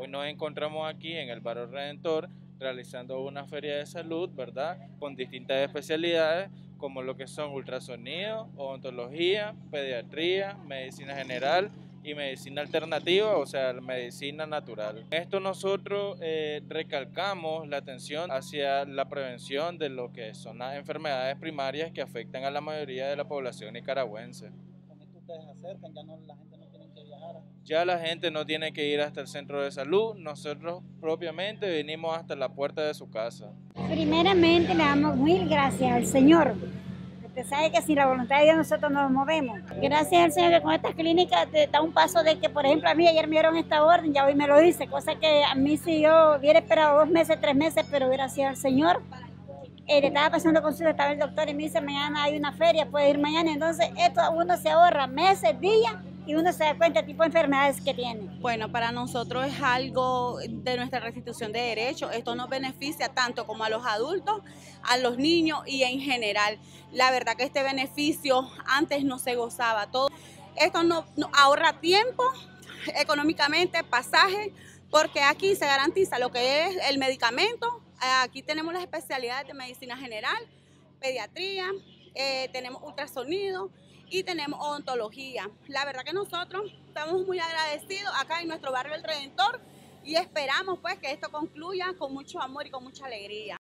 Hoy nos encontramos aquí en el Barrio Redentor realizando una feria de salud, ¿verdad? Con distintas especialidades como lo que son ultrasonido, odontología, pediatría, medicina general y medicina alternativa, o sea, medicina natural. Esto nosotros eh, recalcamos la atención hacia la prevención de lo que son las enfermedades primarias que afectan a la mayoría de la población nicaragüense. Acercan, ya no la gente no tiene que viajar. Ya la gente no tiene que ir hasta el centro de salud, nosotros propiamente venimos hasta la puerta de su casa. Primeramente le damos mil gracias al Señor Usted sabe que sin la voluntad de Dios nosotros no nos movemos. Gracias al Señor que con estas clínicas te da un paso de que, por ejemplo, a mí ayer me dieron esta orden, ya hoy me lo dice, cosa que a mí si yo hubiera esperado dos meses, tres meses, pero gracias al Señor, le estaba pasando consulta, estaba el doctor y me dice, mañana hay una feria, puede ir mañana. Entonces, esto uno se ahorra meses, días y uno se da cuenta del tipo de enfermedades que tiene. Bueno, para nosotros es algo de nuestra restitución de derechos. Esto nos beneficia tanto como a los adultos, a los niños y en general. La verdad que este beneficio antes no se gozaba. Todo esto nos ahorra tiempo económicamente, pasaje, porque aquí se garantiza lo que es el medicamento. Aquí tenemos las especialidades de medicina general, pediatría, eh, tenemos ultrasonido y tenemos odontología. La verdad que nosotros estamos muy agradecidos acá en nuestro barrio El Redentor y esperamos pues que esto concluya con mucho amor y con mucha alegría.